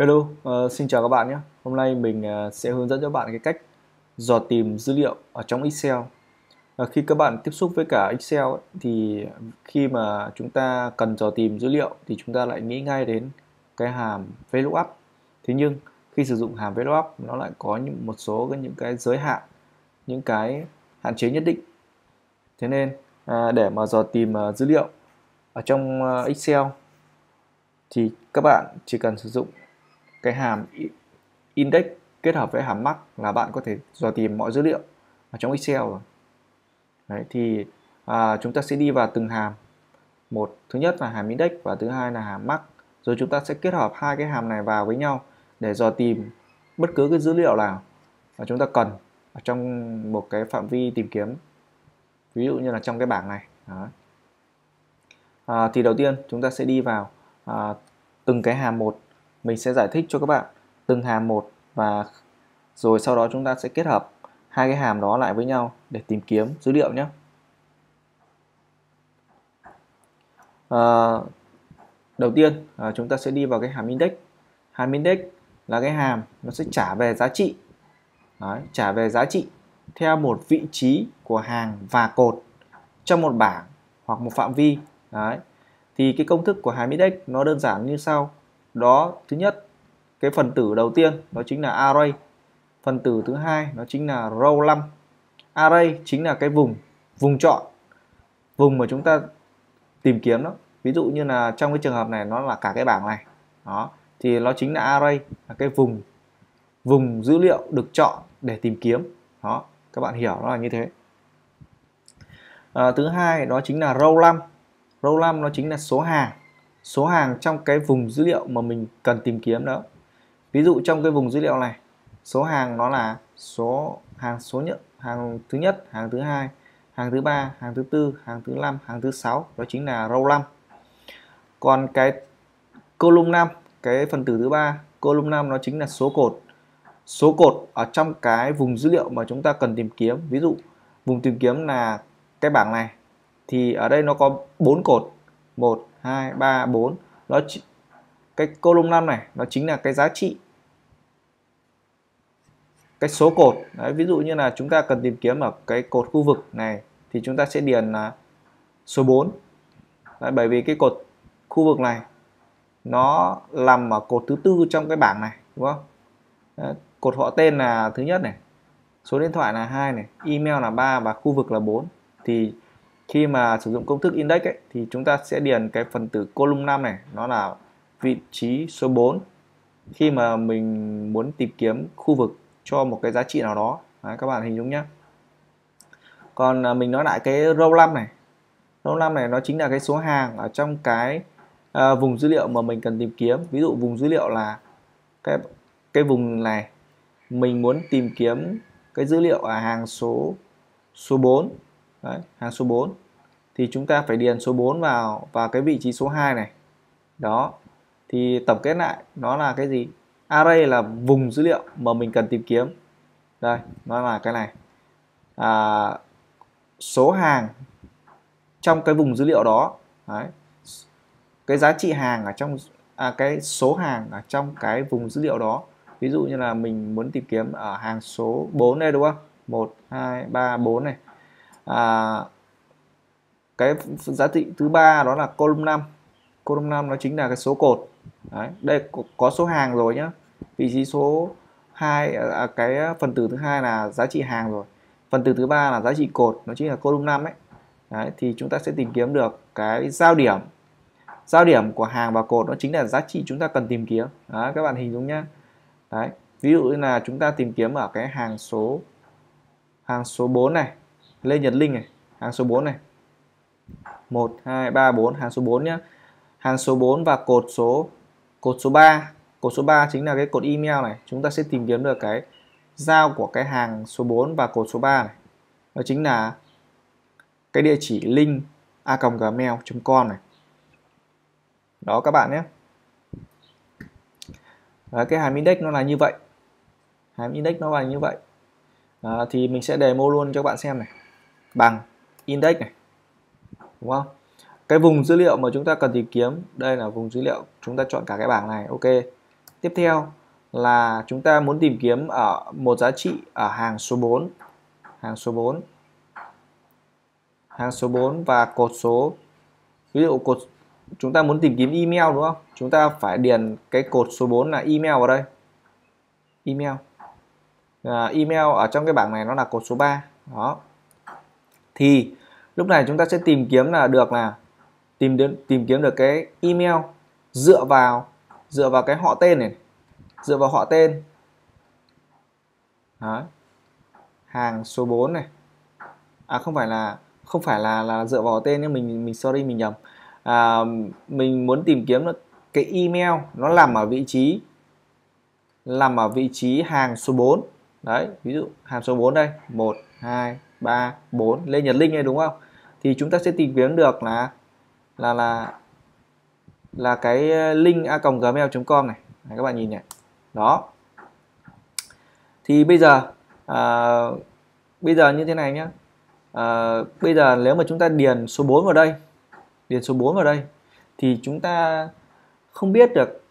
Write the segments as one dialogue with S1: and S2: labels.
S1: Hello, uh, xin chào các bạn nhé. Hôm nay mình uh, sẽ hướng dẫn cho bạn cái cách dò tìm dữ liệu ở trong Excel. Uh, khi các bạn tiếp xúc với cả Excel ấy, thì khi mà chúng ta cần dò tìm dữ liệu thì chúng ta lại nghĩ ngay đến cái hàm VLOOKUP. Thế nhưng khi sử dụng hàm VLOOKUP nó lại có những một số cái những cái giới hạn, những cái hạn chế nhất định. Thế nên uh, để mà dò tìm uh, dữ liệu ở trong uh, Excel thì các bạn chỉ cần sử dụng cái hàm index kết hợp với hàm max là bạn có thể dò tìm mọi dữ liệu ở trong Excel rồi. Đấy, thì à, chúng ta sẽ đi vào từng hàm. Một thứ nhất là hàm index và thứ hai là hàm max. Rồi chúng ta sẽ kết hợp hai cái hàm này vào với nhau để dò tìm bất cứ cái dữ liệu nào mà chúng ta cần ở trong một cái phạm vi tìm kiếm. Ví dụ như là trong cái bảng này. Đó. À, thì đầu tiên chúng ta sẽ đi vào à, từng cái hàm một mình sẽ giải thích cho các bạn từng hàm một và rồi sau đó chúng ta sẽ kết hợp hai cái hàm đó lại với nhau để tìm kiếm dữ liệu nhé. À, đầu tiên à, chúng ta sẽ đi vào cái hàm index. Hàm index là cái hàm nó sẽ trả về giá trị, Đấy, trả về giá trị theo một vị trí của hàng và cột trong một bảng hoặc một phạm vi. Đấy. Thì cái công thức của hàm index nó đơn giản như sau đó thứ nhất cái phần tử đầu tiên đó chính là array. Phần tử thứ hai nó chính là row 5 array chính là cái vùng vùng chọn vùng mà chúng ta tìm kiếm đó. Ví dụ như là trong cái trường hợp này nó là cả cái bảng này. Đó thì nó chính là array là cái vùng vùng dữ liệu được chọn để tìm kiếm. Đó các bạn hiểu nó là như thế. À, thứ hai đó chính là row 5 row 5 nó chính là số hàng số hàng trong cái vùng dữ liệu mà mình cần tìm kiếm đó. Ví dụ trong cái vùng dữ liệu này, số hàng nó là số, hàng số nhất hàng thứ nhất, hàng thứ hai, hàng thứ ba, hàng thứ tư, hàng thứ năm, hàng thứ sáu, đó chính là row 5 còn cái column 5 cái phần tử thứ ba, column 5 nó chính là số cột. Số cột ở trong cái vùng dữ liệu mà chúng ta cần tìm kiếm, ví dụ vùng tìm kiếm là cái bảng này, thì ở đây nó có bốn cột. 1 2 3 4 nó cái column 5 này nó chính là cái giá trị. Cái số cột. Đấy, ví dụ như là chúng ta cần tìm kiếm ở cái cột khu vực này thì chúng ta sẽ điền là số 4 Đấy, bởi vì cái cột khu vực này nó nằm ở cột thứ tư trong cái bảng này đúng không? Đấy, cột họ tên là thứ nhất này số điện thoại là hai này email là 3 và khu vực là 4 thì khi mà sử dụng công thức index ấy, thì chúng ta sẽ điền cái phần tử column 5 này nó là vị trí số 4 khi mà mình muốn tìm kiếm khu vực cho một cái giá trị nào đó. Đấy, các bạn hình dung nhé. Còn à, mình nói lại cái row 5 này. Row 5 này nó chính là cái số hàng ở trong cái à, vùng dữ liệu mà mình cần tìm kiếm. Ví dụ vùng dữ liệu là cái cái vùng này mình muốn tìm kiếm cái dữ liệu ở hàng số số 4 Đấy, hàng số 4 thì chúng ta phải điền số 4 vào vào cái vị trí số 2 này. Đó. Thì tổng kết lại nó là cái gì? Array là vùng dữ liệu mà mình cần tìm kiếm. Đây nó là cái này. À, số hàng trong cái vùng dữ liệu đó. Đấy. cái giá trị hàng ở trong à, cái số hàng ở trong cái vùng dữ liệu đó. Ví dụ như là mình muốn tìm kiếm ở hàng số 4 đây đúng không? 1 2 3 4 này à, cái giá trị thứ ba đó là column 5 column 5 nó chính là cái số cột. Đấy, đây có số hàng rồi nhá. Vị trí số 2 à, à, cái phần tử thứ hai là giá trị hàng rồi. Phần tử thứ ba là giá trị cột nó chính là column 5 ấy. Đấy, thì chúng ta sẽ tìm kiếm được cái giao điểm. Giao điểm của hàng và cột nó chính là giá trị chúng ta cần tìm kiếm. Đấy, các bạn hình dung nhá. Đấy, ví dụ như là chúng ta tìm kiếm ở cái hàng số hàng số 4 này. Lê Nhật Linh này hàng số 4 này. 1 2 3 4 hàng số 4 nhé hàng số 4 và cột số cột số 3 cột số 3 chính là cái cột email này. Chúng ta sẽ tìm kiếm được cái giao của cái hàng số 4 và cột số 3 này. Đó chính là cái địa chỉ link a gmail.com này. Đó các bạn nhé. Đấy, cái hàm index nó là như vậy. Hàm index nó là như vậy. À, thì mình sẽ demo luôn cho các bạn xem này bằng index này đúng không? Cái vùng dữ liệu mà chúng ta cần tìm kiếm đây là vùng dữ liệu chúng ta chọn cả cái bảng này ok. Tiếp theo là chúng ta muốn tìm kiếm ở một giá trị ở hàng số 4 hàng số 4 hàng số 4 và cột số. Ví dụ cột chúng ta muốn tìm kiếm email đúng không? Chúng ta phải điền cái cột số 4 là email vào đây. Email. À, email ở trong cái bảng này nó là cột số 3 đó thì lúc này chúng ta sẽ tìm kiếm là được là tìm đến tìm kiếm được cái email dựa vào dựa vào cái họ tên này dựa vào họ tên. Đó. hàng số 4 này. À không phải là không phải là là dựa vào họ tên nhưng mình mình sorry mình nhầm. À, mình muốn tìm kiếm được cái email nó nằm ở vị trí nằm ở vị trí hàng số 4 đấy ví dụ hàng số 4 đây. 1 2 3 4 lê nhật linh này đúng không? Thì chúng ta sẽ tìm kiếm được là là là là cái ờ, link a gmail.com này. này các bạn nhìn này. Đó. Thì bây giờ à, bây giờ như thế này nhé à, ờ, bây giờ nếu mà chúng ta điền số 4 vào đây điền số 4 vào đây thì chúng ta không biết được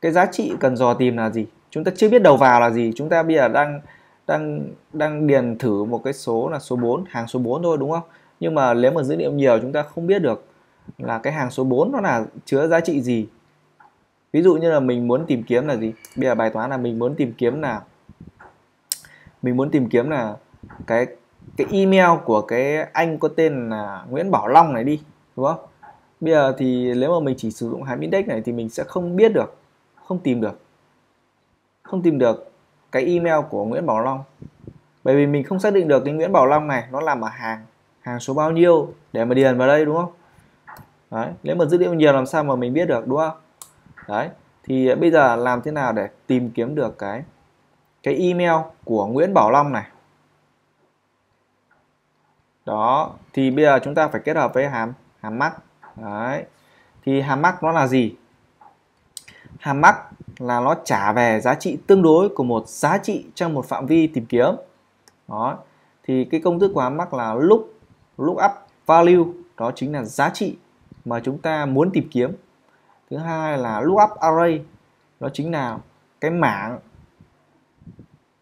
S1: cái giá trị cần dò tìm là gì. Chúng ta chưa biết đầu vào là gì. Chúng ta bây giờ đang đang đang điền thử một cái số là số 4 hàng số 4 thôi, đúng không? Nhưng mà nếu mà dữ liệu nhiều, chúng ta không biết được là cái hàng số 4 nó là chứa giá trị gì. Ví dụ như là mình muốn tìm kiếm là gì? Bây giờ bài toán là mình muốn tìm kiếm là, mình muốn tìm kiếm là cái cái email của cái anh có tên là Nguyễn Bảo Long này đi, đúng không? Bây giờ thì nếu mà mình chỉ sử dụng hàm index này thì mình sẽ không biết được, không tìm được, không tìm được cái email của Nguyễn Bảo Long. Bởi vì mình không xác định được cái Nguyễn Bảo Long này nó làm ở hàng hàng số bao nhiêu để mà điền vào đây, đúng không? Đấy, nếu mà dữ liệu nhiều làm sao mà mình biết được, đúng không? Đấy, thì bây giờ làm thế nào để tìm kiếm được cái cái email của Nguyễn Bảo Long này? Đó, thì bây giờ chúng ta phải kết hợp với hàm hàm mắc. Đấy, thì hàm mắc nó là gì? Hàm mắc là nó trả về giá trị tương đối của một giá trị trong một phạm vi tìm kiếm. Đó. Thì cái công thức của hàm mắc là look lookup value đó chính là giá trị mà chúng ta muốn tìm kiếm. Thứ hai là lookup array đó chính là cái mảng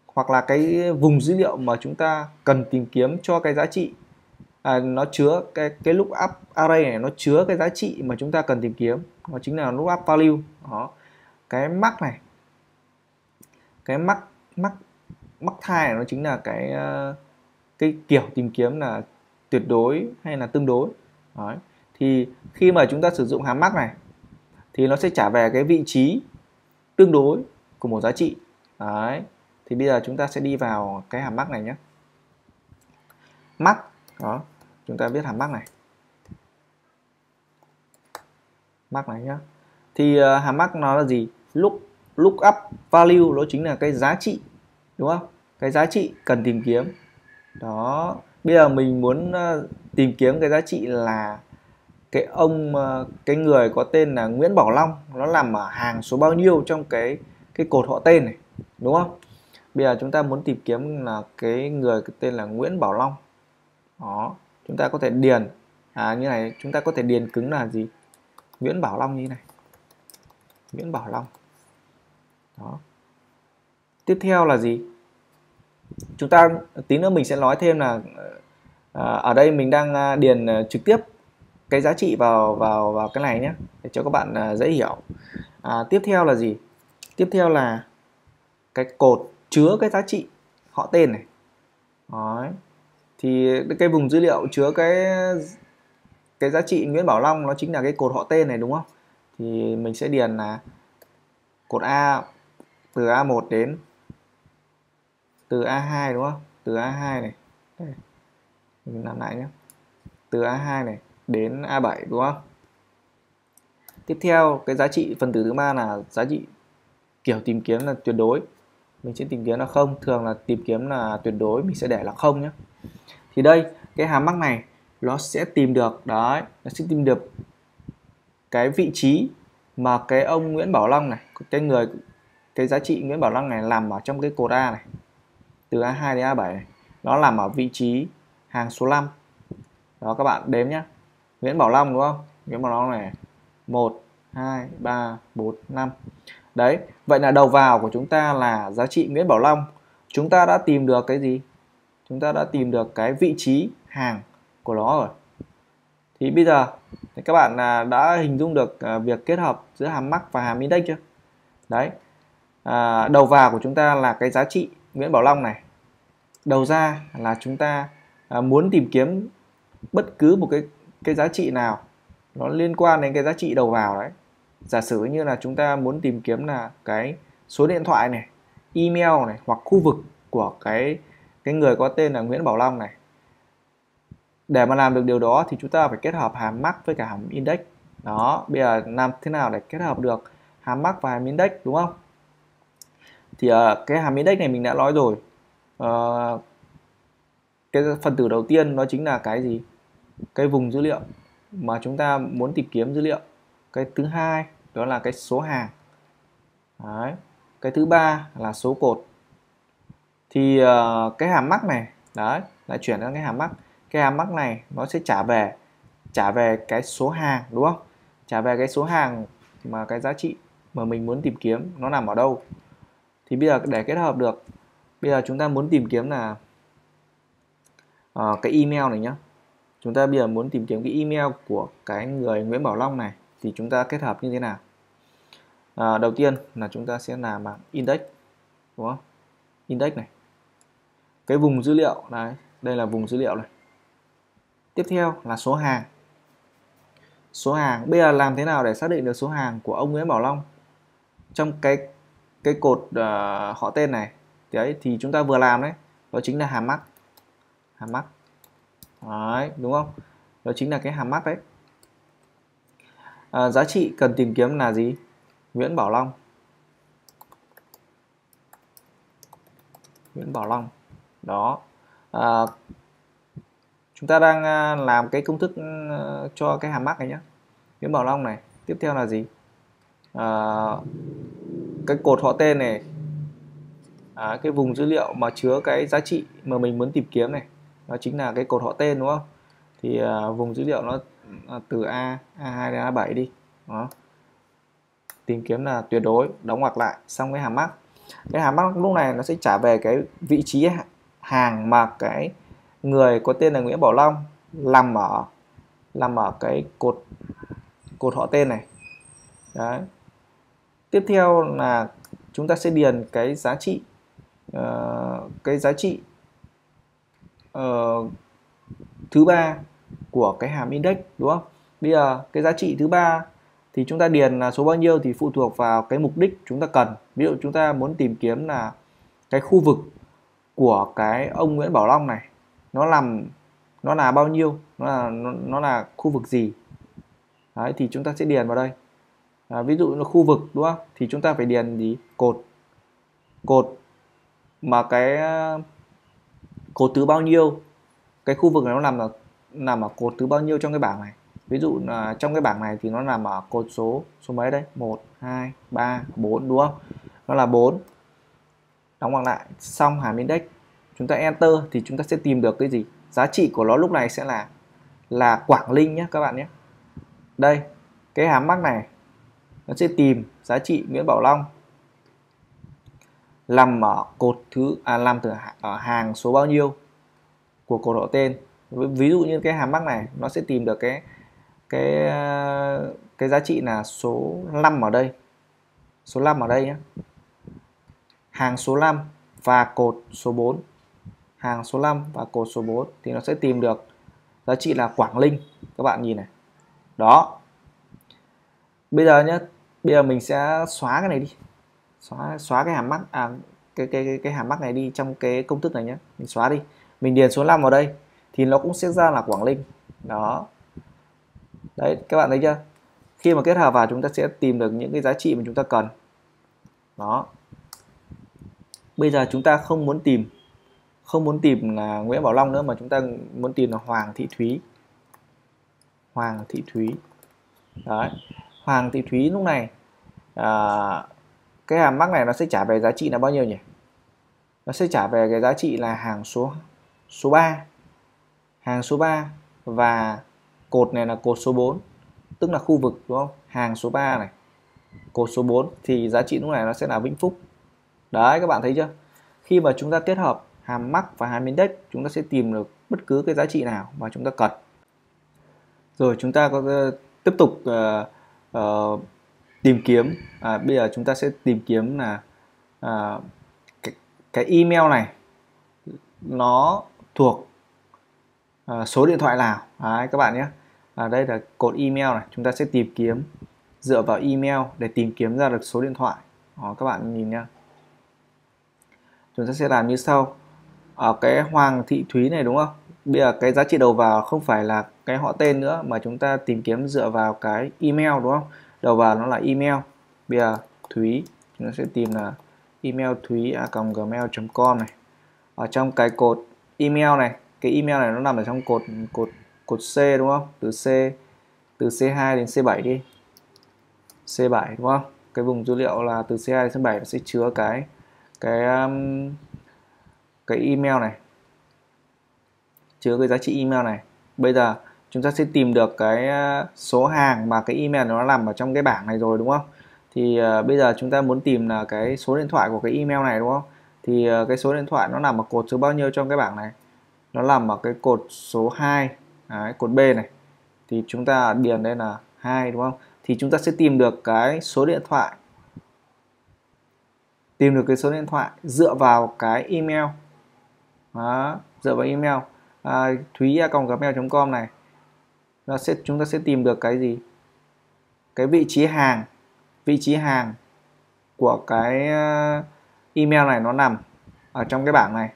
S1: hoặc là cái vùng dữ liệu mà chúng ta cần tìm kiếm cho cái giá trị. À, nó chứa cái cái lookup array này nó chứa cái giá trị mà chúng ta cần tìm kiếm. Nó chính là lookup value. Đó cái mắc này. Cái mắc mắc mắc thai này nó chính là cái ờ, cái kiểu tìm kiếm là tuyệt đối hay là tương đối. Đấy. thì khi mà chúng ta sử dụng hàm mắc này thì nó sẽ trả về cái vị trí tương đối của một giá trị. Đấy. thì bây giờ chúng ta sẽ đi vào cái hàm mắc này nhé. Mắc đó chúng ta viết hàm mắc này. Mắc này nhé thì uh, hàm mắc nó là gì? Look look up value nó chính là cái giá trị đúng không? Cái giá trị cần tìm kiếm. Đó bây giờ mình muốn uh, tìm kiếm cái giá trị là cái ông uh, cái người có tên là Nguyễn Bảo Long. Nó nằm ở hàng số bao nhiêu trong cái cái cột họ tên này đúng không? Bây giờ chúng ta muốn tìm kiếm là cái người cái tên là Nguyễn Bảo Long. Đó chúng ta có thể điền à như này chúng ta có thể điền cứng là gì? Nguyễn Bảo Long như này. Nguyễn Bảo Long đó. Tiếp theo là gì? Chúng ta tí nữa mình sẽ nói thêm là ờ, à, ở đây mình đang à, điền ờ, trực tiếp cái giá trị vào vào vào cái này nhé để cho các bạn ờ, dễ hiểu. À, tiếp theo là gì? Tiếp theo là cái cột chứa cái giá trị họ tên này. Đấy. thì cái vùng dữ liệu chứa cái cái giá trị Nguyễn Bảo Long nó chính là cái cột họ tên này đúng không? Thì mình sẽ điền là cột A từ A1 đến từ A2 đúng không? Từ A2 này. Đây. mình làm lại nhé. Từ A2 này đến A7 đúng không? Tiếp theo, cái giá trị phần tử thứ ba là giá trị kiểu tìm kiếm là tuyệt đối. Mình sẽ tìm kiếm là không, thường là tìm kiếm là tuyệt đối, mình sẽ để là không nhé. Thì đây, cái hàm mắc này, nó sẽ tìm được, đấy, nó sẽ tìm được cái vị trí mà cái ông Nguyễn Bảo Long này, cái người cái giá trị Nguyễn Bảo Lăng này nằm ở trong cái cột A này, từ A2 đến A7 này. Nó nằm ở vị trí hàng số 5 đó, các bạn đếm nhé Nguyễn Bảo Long đúng không? Nguyễn Bảo Long này 1 2 3 4 5 đấy, vậy là đầu vào của chúng ta là giá trị Nguyễn Bảo Long chúng ta đã tìm được cái gì? Chúng ta đã tìm được cái vị trí hàng của nó rồi. Thì bây giờ, thì các bạn à, đã hình dung được à, việc kết hợp giữa hàm mắc và hàm index chưa? Đấy à, đầu vào của chúng ta là cái giá trị Nguyễn Bảo Long này. Đầu ra là chúng ta à, muốn tìm kiếm bất cứ một cái cái giá trị nào nó liên quan đến cái giá trị đầu vào đấy. Giả sử như là chúng ta muốn tìm kiếm là cái số điện thoại này email này hoặc khu vực của cái cái người có tên là Nguyễn Bảo Long này. Để mà làm được điều đó thì chúng ta phải kết hợp hàm max với cả hàm index. Đó bây giờ làm thế nào để kết hợp được hàm max và hàm index đúng không? Thì uh, cái hàm index này mình đã nói rồi. Uh, cái phần tử đầu tiên nó chính là cái gì? Cái vùng dữ liệu mà chúng ta muốn tìm kiếm dữ liệu. Cái thứ hai đó là cái số hàng. Đấy. cái thứ ba là số cột. Thì uh, cái hàm mắc này đấy lại chuyển sang cái hàm mắc. Cái hàm mắc này nó sẽ trả về trả về cái số hàng đúng không? Trả về cái số hàng mà cái giá trị mà mình muốn tìm kiếm nó nằm ở đâu? Thì bây giờ để kết hợp được bây giờ chúng ta muốn tìm kiếm là uh, cái email này nhá. Chúng ta bây giờ muốn tìm kiếm cái email của cái người Nguyễn Bảo Long này thì chúng ta kết hợp như thế nào? À, đầu tiên là chúng ta sẽ làm bằng index đúng không? Index này. Cái vùng dữ liệu này đây là vùng dữ liệu này. Tiếp theo là số hàng. Số hàng bây giờ làm thế nào để xác định được số hàng của ông Nguyễn Bảo Long? Trong cái cái cột uh, họ tên này. Đấy thì chúng ta vừa làm đấy đó chính là hàm mắc. Hàm mắc. Đấy đúng không? Đó chính là cái hàm mắc đấy. À, giá trị cần tìm kiếm là gì? Nguyễn Bảo Long. Nguyễn Bảo Long. Đó. À, chúng ta đang làm cái công thức cho cái hàm mắc này nhé Nguyễn Bảo Long này tiếp theo là gì? À, cái cột họ tên này. À, cái vùng dữ liệu mà chứa cái giá trị mà mình muốn tìm kiếm này nó chính là cái cột họ tên đúng không? Thì à, vùng dữ liệu nó à, từ A A2 đến A7 đi đó. Tìm kiếm là tuyệt đối đóng ngoặc lại xong cái hàm mắc. Cái hàm mắc lúc này nó sẽ trả về cái vị trí hàng mà cái người có tên là Nguyễn Bảo Long làm ở làm ở cái cột cột họ tên này. Đấy tiếp theo là chúng ta sẽ điền cái giá trị uh, cái giá trị uh, thứ ba của cái hàm index đúng không? Bây giờ cái giá trị thứ ba thì chúng ta điền là số bao nhiêu thì phụ thuộc vào cái mục đích chúng ta cần. Ví dụ chúng ta muốn tìm kiếm là cái khu vực của cái ông Nguyễn Bảo Long này nó làm nó là bao nhiêu nó là nó, nó là khu vực gì? Đấy, thì chúng ta sẽ điền vào đây à, ví dụ là khu vực đúng không? Thì chúng ta phải điền gì? Cột. Cột. Mà cái à, cột thứ bao nhiêu? Cái khu vực này nó nằm ở nằm ở cột thứ bao nhiêu trong cái bảng này? Ví dụ là trong cái bảng này thì nó nằm ở cột số số mấy đấy 1 2 3 4 đúng không? Nó là 4 đóng bằng lại xong hàm index. Chúng ta enter thì chúng ta sẽ tìm được cái gì? Giá trị của nó lúc này sẽ là là Quảng Linh nhé các bạn nhé. Đây cái hàm mắc này nó sẽ tìm giá trị Nguyễn Bảo Long. Nằm ở cột thứ à làm từ ở ờ, hàng số bao nhiêu của cột họ tên. Ví dụ như cái hàm mắc này, nó sẽ tìm được cái cái cái giá trị là số 5 ở đây. Số 5 ở đây nhé hàng số 5 và cột số 4 hàng số 5 và cột số 4 thì nó sẽ tìm được giá trị là Quảng Linh. Các bạn nhìn này. Đó. Bây giờ nhé bây giờ mình sẽ xóa cái này đi. Xóa xóa cái hàm mắc à cái cái cái, cái hàm mắc này đi trong cái công thức này nhé mình xóa đi. Mình điền số 5 vào đây thì nó cũng sẽ ra là Quảng Linh đó. Đấy các bạn thấy chưa? Khi mà kết hợp vào chúng ta sẽ tìm được những cái giá trị mà chúng ta cần. Đó. Bây giờ chúng ta không muốn tìm không muốn tìm là Nguyễn Bảo Long nữa mà chúng ta muốn tìm là Hoàng Thị Thúy. Hoàng Thị Thúy. Đấy. Hoàng Thị Thúy lúc này à, cái hàm mắc này nó sẽ trả về giá trị là bao nhiêu nhỉ? Nó sẽ trả về cái giá trị là hàng số số 3 hàng số 3 và cột này là cột số 4 tức là khu vực đúng không? Hàng số 3 này cột số 4 thì giá trị lúc này nó sẽ là vĩnh phúc. Đấy các bạn thấy chưa? Khi mà chúng ta kết hợp hàm mắc và hàm index chúng ta sẽ tìm được bất cứ cái giá trị nào mà chúng ta cần. Rồi chúng ta có ờ, tiếp tục uh, uh, tìm kiếm. À, bây giờ chúng ta sẽ tìm kiếm là uh, cái, cái email này. Nó thuộc uh, số điện thoại nào Đấy, các bạn nhé. À, đây là cột email này. Chúng ta sẽ tìm kiếm dựa vào email để tìm kiếm ra được số điện thoại. Đó, các bạn nhìn nhá. Chúng ta sẽ làm như sau. Ở cái Hoàng Thị Thúy này đúng không? Bây giờ cái giá trị đầu vào không phải là cái họ tên nữa mà chúng ta tìm kiếm dựa vào cái email đúng không? Đầu vào nó là email. Bây giờ Thúy chúng ta sẽ tìm là email thúy gmail com này. Ở trong cái cột email này cái email này nó nằm ở trong cột cột cột C đúng không? Từ C từ C2 đến C7 đi. C7 đúng không? Cái vùng dữ liệu là từ C2 đến C7 nó sẽ chứa cái cái um, cái email này chứa cái giá trị email này. Bây giờ chúng ta sẽ tìm được cái ờ, số hàng mà cái email nó nằm ở trong cái bảng này rồi đúng không? Thì uh, bây giờ chúng ta muốn tìm là cái số điện thoại của cái email này đúng không? Thì uh, cái số điện thoại nó nằm ở cột số bao nhiêu trong cái bảng này? Nó nằm ở cái cột số 2 Đấy, cột B này. Thì chúng ta điền đây là 2 đúng không? Thì chúng ta sẽ tìm được cái số điện thoại. Tìm được cái số điện thoại dựa vào cái email. Đó, dựa vào email à, thúy gmail.com này. Nó sẽ chúng ta sẽ tìm được cái gì? Cái vị trí hàng vị trí hàng của cái ờ, email này nó nằm ở trong cái bảng này.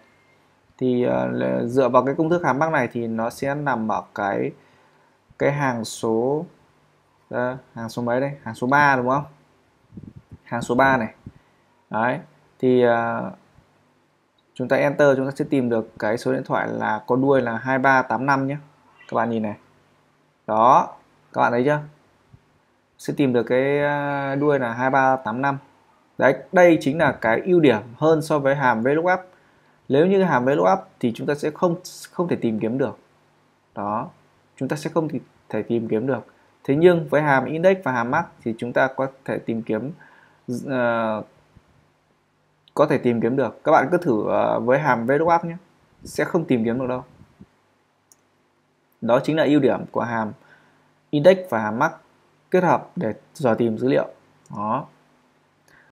S1: Thì uh, dựa vào cái công thức hàm mắc này thì nó sẽ nằm ở cái cái hàng số uh, hàng số mấy đây? Hàng số 3 đúng không? Hàng số 3 này. Đấy thì uh, chúng ta enter chúng ta sẽ tìm được cái số điện thoại là có đuôi là 2385 nhé. Các bạn nhìn này. Đó các bạn thấy chưa? Sẽ tìm được cái à, đuôi là 2385 đấy đây chính là cái ưu điểm hơn so với hàm VLOOKUP nếu như hàm VLOOKUP thì chúng ta sẽ không không thể tìm kiếm được. Đó chúng ta sẽ không thể tìm kiếm được. Thế nhưng với hàm index và hàm max thì chúng ta có thể tìm kiếm uh, có thể tìm kiếm được. Các bạn cứ thử uh, với hàm VLOOKUP nhé. Sẽ không tìm kiếm được đâu. Đó chính là ưu điểm của hàm index và hàm max kết hợp để dò tìm dữ liệu. Đó.